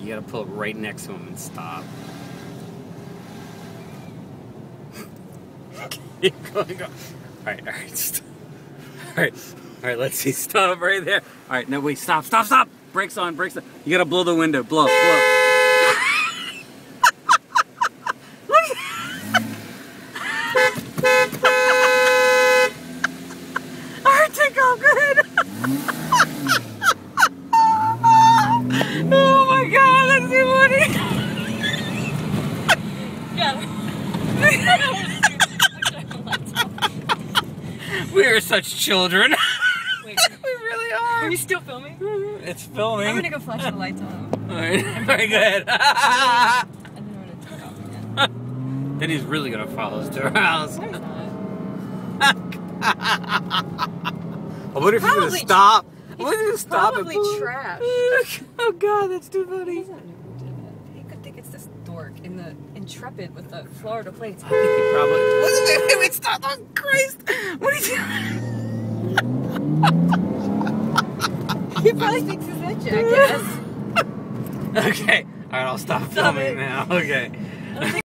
You gotta pull it right next to him and stop. Keep going, go. Alright, alright. Alright, alright, let's see. Stop right there. Alright, no, wait, stop, stop, stop! Brakes on, brakes on. You gotta blow the window. Blow, blow. Alright, take off, We are such children. Wait, we really are are. you still filming? It's filming. I'm gonna go flash the lights on. Alright, very good. Then I'm gonna turn off again. then he's really gonna follow us to our house. No, he's not. I wonder if he's gonna stop. I wonder if he's gonna stop Probably trash. oh god, that's too funny. Think it's this dork in the Intrepid with the Florida plates. I think he probably. Wait, wait, wait, stop! Oh Christ! What are you he probably thinks it's that jackass. doing? Okay, alright, I'll stop Stop filming it. now. Okay.